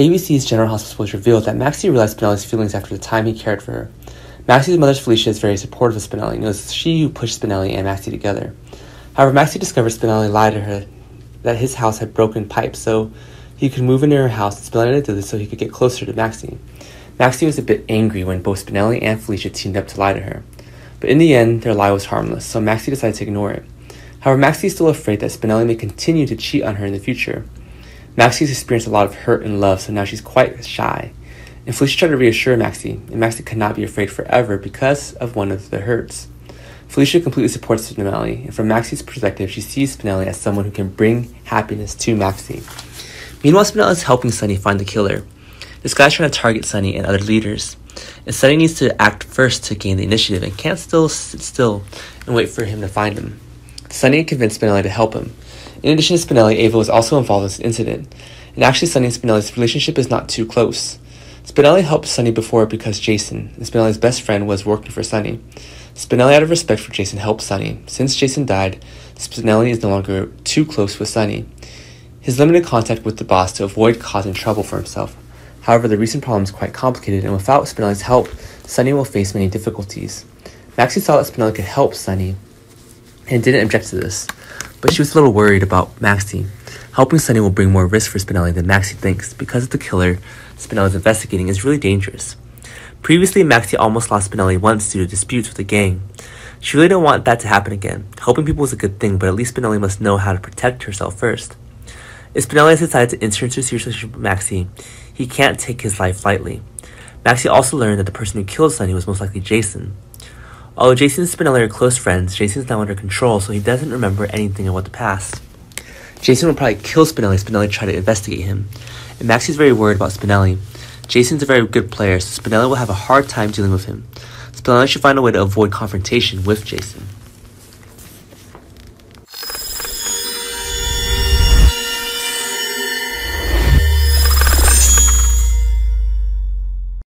ABC's General Hospital was revealed that Maxie realized Spinelli's feelings after the time he cared for her. Maxie's mother, Felicia, is very supportive of Spinelli and it was she who pushed Spinelli and Maxie together. However, Maxie discovered Spinelli lied to her that his house had broken pipes, so he could move into her house, and Spinelli did this so he could get closer to Maxie. Maxie was a bit angry when both Spinelli and Felicia teamed up to lie to her. But in the end, their lie was harmless, so Maxie decided to ignore it. However, Maxie is still afraid that Spinelli may continue to cheat on her in the future. Maxie's experienced a lot of hurt and love, so now she's quite shy. And Felicia tried to reassure Maxie, and Maxie could not be afraid forever because of one of the hurts. Felicia completely supports Spinelli, and from Maxie's perspective, she sees Spinelli as someone who can bring happiness to Maxie. Meanwhile, Spinelli is helping Sonny find the killer. This guy's trying to target Sonny and other leaders, and Sonny needs to act first to gain the initiative and can't still sit still and wait for him to find him. Sonny convinced Spinelli to help him, in addition to Spinelli, Ava was also involved in this incident, and actually Sonny and Spinelli's relationship is not too close. Spinelli helped Sonny before because Jason, Spinelli's best friend, was working for Sonny. Spinelli, out of respect for Jason, helped Sonny. Since Jason died, Spinelli is no longer too close with Sonny. His limited contact with the boss to avoid causing trouble for himself. However, the recent problem is quite complicated, and without Spinelli's help, Sonny will face many difficulties. Maxie saw that Spinelli could help Sonny and didn't object to this but she was a little worried about Maxie. Helping Sonny will bring more risk for Spinelli than Maxie thinks because of the killer Spinelli is investigating is really dangerous. Previously, Maxie almost lost Spinelli once due to disputes with the gang. She really didn't want that to happen again. Helping people is a good thing, but at least Spinelli must know how to protect herself first. If Spinelli has decided to enter into a serious relationship with Maxie, he can't take his life lightly. Maxie also learned that the person who killed Sonny was most likely Jason. Although Jason and Spinelli are close friends, Jason's now under control, so he doesn't remember anything about the past. Jason will probably kill Spinelli if Spinelli try to investigate him. And Maxie's very worried about Spinelli. Jason's a very good player, so Spinelli will have a hard time dealing with him. Spinelli should find a way to avoid confrontation with Jason.